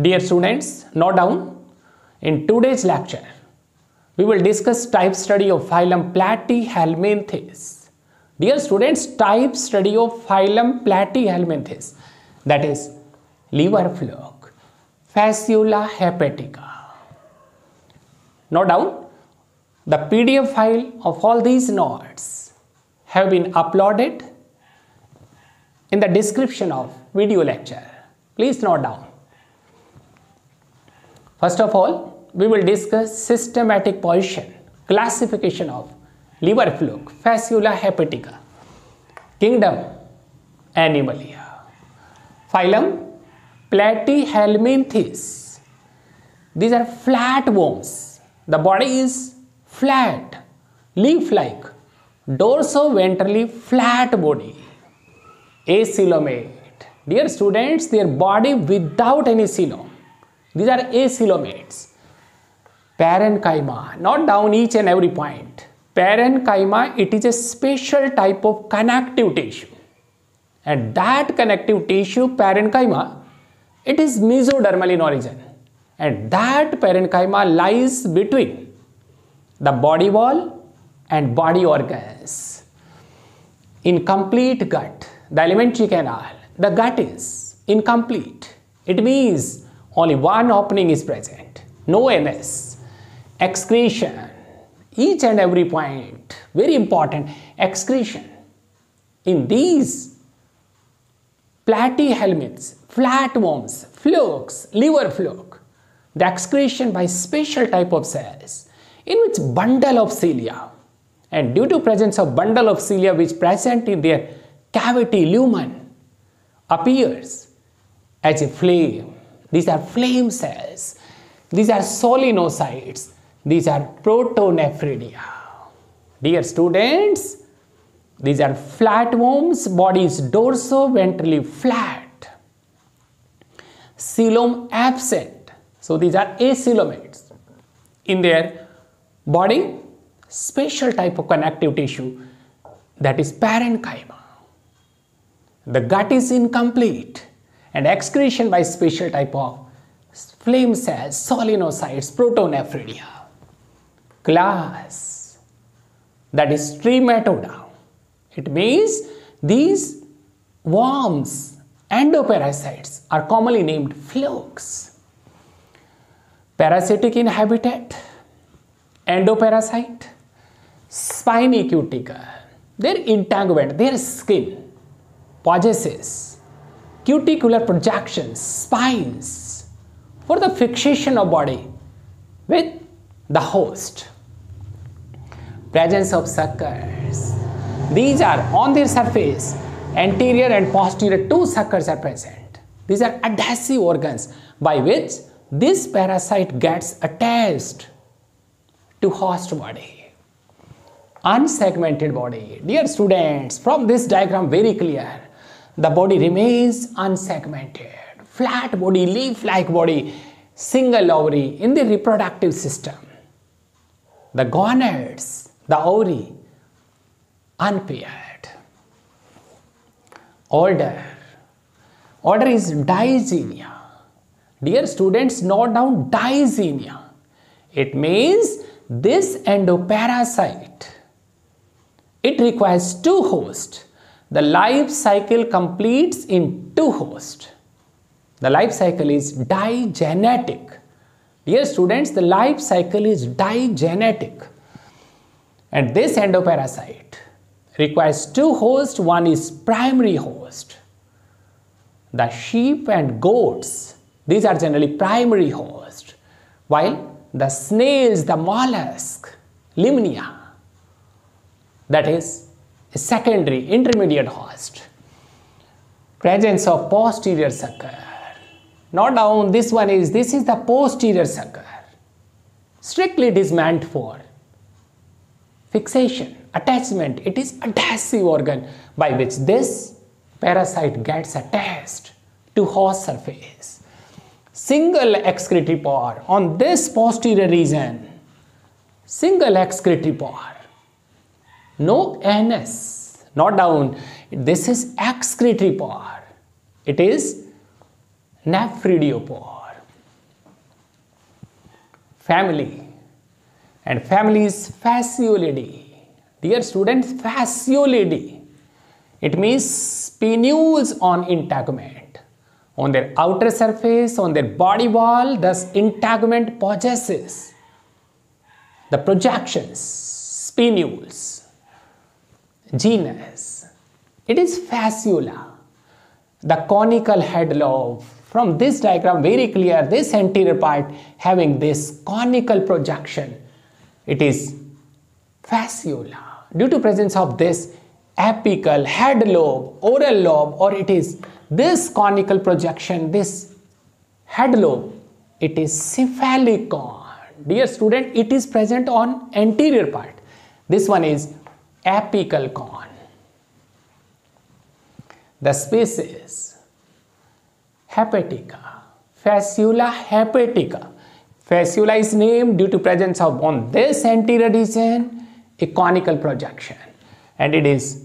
Dear students, note down in today's lecture we will discuss type study of phylum Platyhelminthes. Dear students, type study of phylum Platyhelminthes that is liver fluke, fasciola hepatica. Note down the PDF file of all these notes have been uploaded in the description of video lecture. Please note down. First of all, we will discuss systematic position, classification of liver fluke, fasciola hepatica, kingdom Animalia, phylum Platyhelminthes. These are flat worms. The body is flat, leaf-like, dorso-ventrally flat body, acoelomate. Dear students, their body without any coelom these are acoelomates. Parenchyma, not down each and every point. Parenchyma, it is a special type of connective tissue. And that connective tissue, parenchyma, it is mesodermal in origin. And that parenchyma lies between the body wall and body organs. Incomplete gut, the alimentary canal, the gut is incomplete. It means only one opening is present, no NS. Excretion, each and every point, very important, excretion. In these platyhelminths, flatworms, flukes, liver fluke, the excretion by special type of cells in which bundle of cilia. And due to presence of bundle of cilia which present in their cavity lumen appears as a flame these are flame cells. These are solenocytes. These are protonephridia. Dear students, these are flatworms, body is dorso-ventrally flat. Coelom absent. So these are acoelomates. In their body, special type of connective tissue that is parenchyma. The gut is incomplete and excretion by special type of flame cells, solenocytes, protonephridia. Class that is trematoda. It means these worms, endoparasites are commonly named flukes. Parasitic in habitat, endoparasite, spiny cuticle, their entanglement, their skin possesses cuticular projections, spines for the fixation of body with the host. Presence of suckers. These are on their surface, anterior and posterior two suckers are present. These are adhesive organs by which this parasite gets attached to host body. Unsegmented body. Dear students, from this diagram very clear the body remains unsegmented, flat body, leaf-like body, single ovary in the reproductive system. The gonads, the ovary, unpaired. Order. Order is Digenea. Dear students, note down Digenea. It means this endoparasite. It requires two hosts the life cycle completes in two hosts. The life cycle is digenetic. Dear students, the life cycle is digenetic. And this endoparasite requires two hosts. One is primary host. The sheep and goats, these are generally primary host. While the snails, the mollusk, Limnaea, that is secondary intermediate host. Presence of posterior sucker. Not down, this one is, this is the posterior sucker. Strictly it is meant for fixation, attachment. It is adhesive organ by which this parasite gets attached to host surface. Single excretory pore on this posterior region. Single excretory pore no NS, not down. This is excretory pore. It is nephridiopore. family. And family is fasciolidae. Dear students, fasciolidae. It means spinules on integument. On their outer surface, on their body wall, thus integument possesses the projections, spinules, genus. It is fasciola, the conical head lobe. From this diagram, very clear, this anterior part having this conical projection, it is fasciola. Due to presence of this apical head lobe, oral lobe, or it is this conical projection, this head lobe, it is cephalic Dear student, it is present on anterior part. This one is apical cone. The species hepatica, fasciola hepatica. Fasciola is named due to presence of on this anterior region a conical projection and it is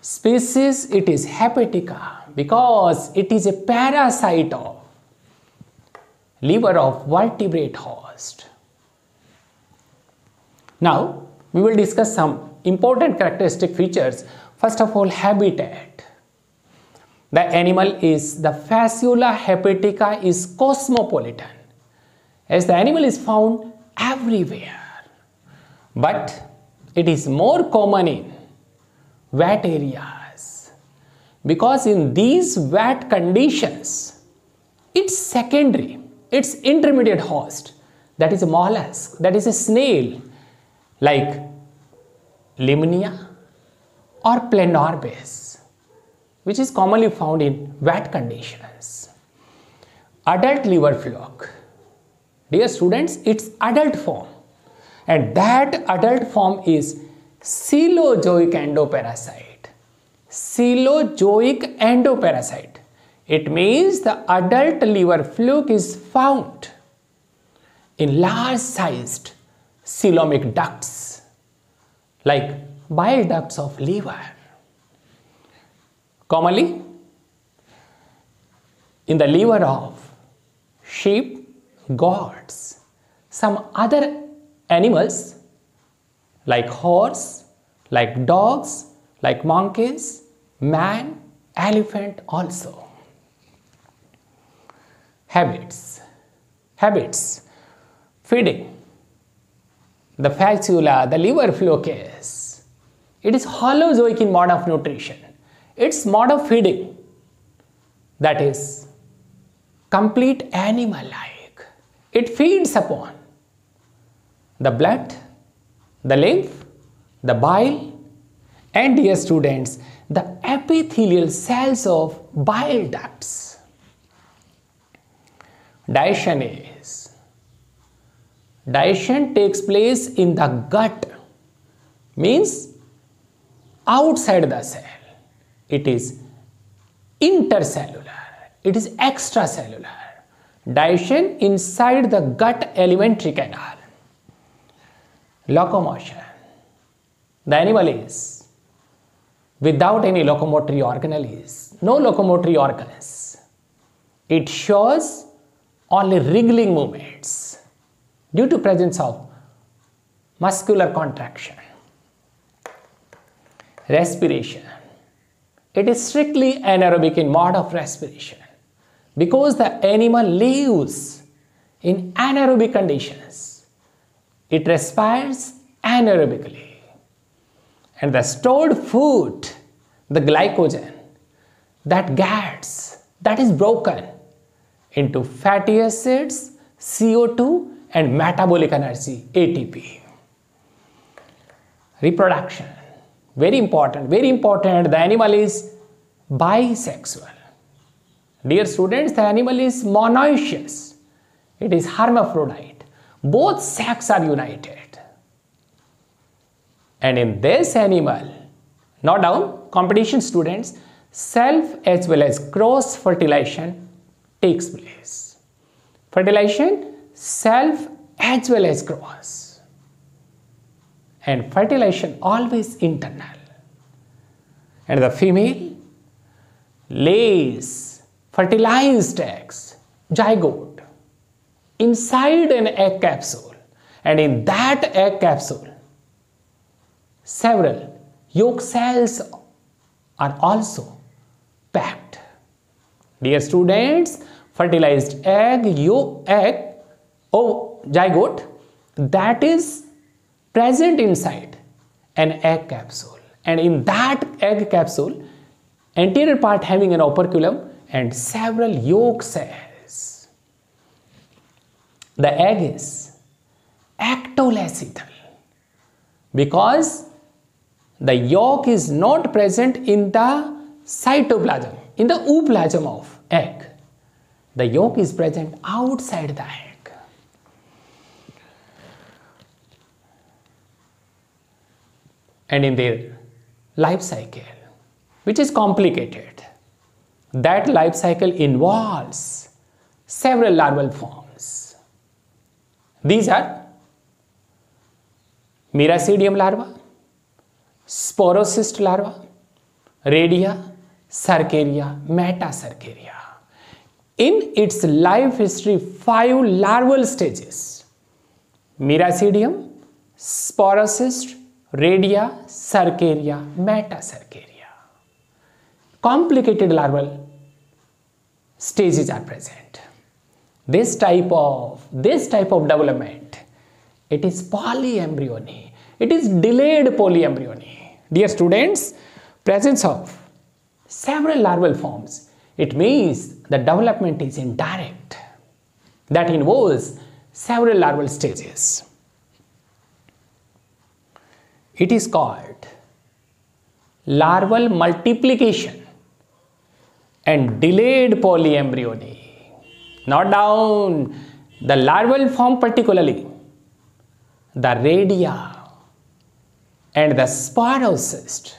species it is hepatica because it is a parasite of liver of vertebrate host. Now we will discuss some important characteristic features. First of all habitat. The animal is the fasciola hepatica is cosmopolitan. As the animal is found everywhere. But it is more common in wet areas. Because in these wet conditions it's secondary its intermediate host. That is a mollusk that is a snail. Like Limnaea or planorbis which is commonly found in wet conditions. Adult liver fluke dear students its adult form. And that adult form is coelozoic endoparasite. Coelozoic endoparasite. It means the adult liver fluke is found in large sized coelomic ducts like bile ducts of liver commonly in the liver of sheep goats some other animals like horse, like dogs, like monkeys, man, elephant also. Habits. Habits. Feeding. The fasciola, the liver flocus. It is holozoic in mode of nutrition. Its mode of feeding, that is complete animal-like. It feeds upon the blood, the lymph, the bile, and dear students, the epithelial cells of bile ducts. Digestion is digestion takes place in the gut means outside the cell. It is intercellular. It is extracellular. Digestion inside the gut alimentary canal locomotion. The animal is without any locomotory organelles, no locomotory organs. It shows only wriggling movements due to presence of muscular contraction. Respiration. It is strictly anaerobic in mode of respiration because the animal lives in anaerobic conditions it respires anaerobically. And the stored food, the glycogen, that gets, that is broken into fatty acids, CO2 and metabolic energy, ATP. Reproduction, very important, very important, the animal is bisexual. Dear students, the animal is monoecious. It is hermaphrodite both sexes are united and in this animal now down competition students self as well as cross fertilization takes place fertilization self as well as cross and fertilization always internal. And the female lays fertilized eggs zygote inside an egg capsule. And in that egg capsule several yolk cells are also packed. Dear students, fertilized egg, yolk, egg, Oh, zygote that is present inside an egg capsule and in that egg capsule anterior part having an operculum and several yolk cells. The egg is ectolecithal because the yolk is not present in the cytoplasm, in the ooplasm of egg. The yolk is present outside the egg. And in their life cycle, which is complicated, that life cycle involves several larval forms. These are Miracidium larva, Sporocyst larva, Redia, Cercaria, Metacercaria. In its life history, five larval stages Miracidium, Sporocyst, Redia, Cercaria, Metacercaria complicated larval stages are present. This type of this type of development, it is polyembryony. It is delayed polyembryony. Dear students, presence of several larval forms. It means the development is indirect. That involves several larval stages. It is called larval multiplication and delayed polyembryony. Not down. The larval form particularly, the redia and the sporocyst,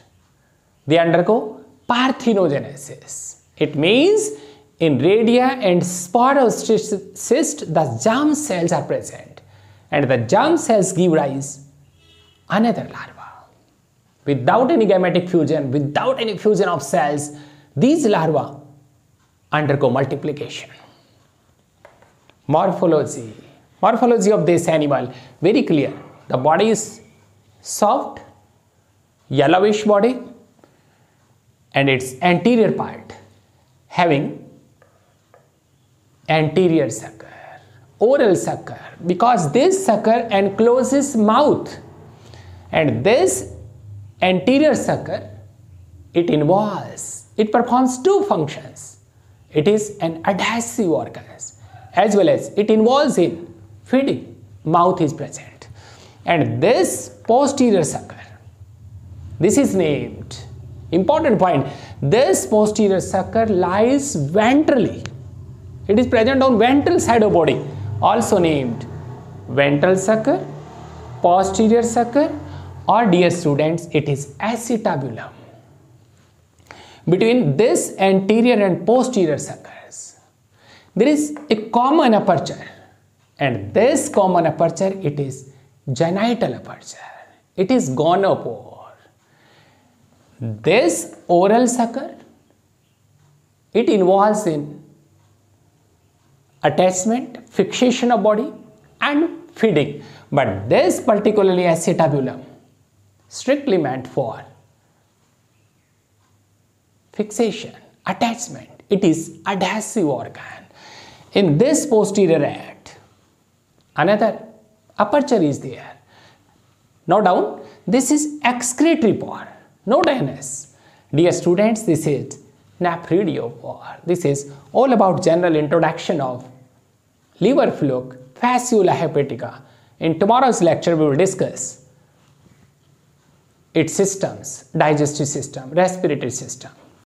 they undergo parthenogenesis. It means in redia and sporocyst, the germ cells are present and the germ cells give rise another larva. Without any gametic fusion, without any fusion of cells, these larvae undergo multiplication. Morphology. Morphology of this animal very clear. The body is soft, yellowish body and its anterior part having anterior sucker, oral sucker because this sucker encloses mouth and this anterior sucker it involves it performs two functions. It is an adhesive organ as well as it involves in feeding. Mouth is present. And this posterior sucker, this is named, important point, this posterior sucker lies ventrally. It is present on ventral side of body, also named ventral sucker, posterior sucker or dear students, it is acetabulum between this anterior and posterior suckers. There is a common aperture and this common aperture it is genital aperture. It is gonopore. This oral sucker it involves in attachment, fixation of body and feeding. But this particularly acetabulum strictly meant for fixation, attachment. It is adhesive organ. In this posterior act, another aperture is there. Now down, this is excretory pore, not anus. Dear students, this is nephridiopore. This is all about general introduction of liver fluke, fasciola hepatica. In tomorrow's lecture, we will discuss its systems, digestive system, respiratory system.